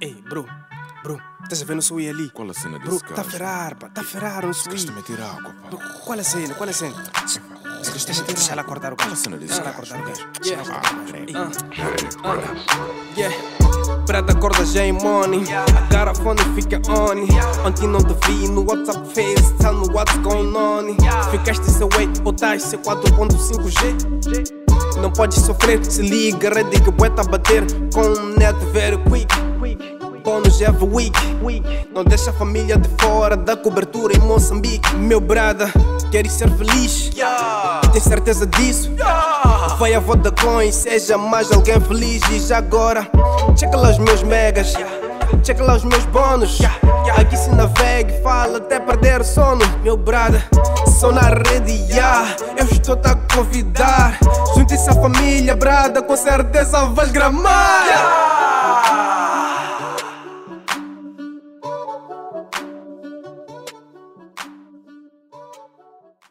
Ei, bro, bro, estás a ver no Sui ali? Qual a cena Bro, desse tá a ferrar, pá, tá a ferrar no Sui. Gosta de meter água, Bro, pá. Qual é a cena? Qual é a cena? Deixa, deixa, deixa ela cortar o Qual gajo. a cena desse Deixa ela gajo? cortar o gajo. Ah, Deixa ela cortar o gajo. peraí. Ei, Yeah. Prata acorda já em money A garrafone fica on Ontem não te vi no WhatsApp Face Tell me what's going on Ficaste seu 8 ou tá seu 4.5G Não podes sofrer, se liga, ready que bué tá a bater Com um net very Bônus every week. Não deixa a família de fora da cobertura em Moçambique. Meu brada, queres ser feliz? Tens certeza disso? Vai a Vodacom, seja mais alguém feliz. E já agora, checa lá os meus megas. Checa lá os meus bônus. Aqui se navega, fala até perder o sono. Meu brada, sou na rede, yeah. Eu estou-te a convidar. Junte-se à família, brada Com certeza vais gramar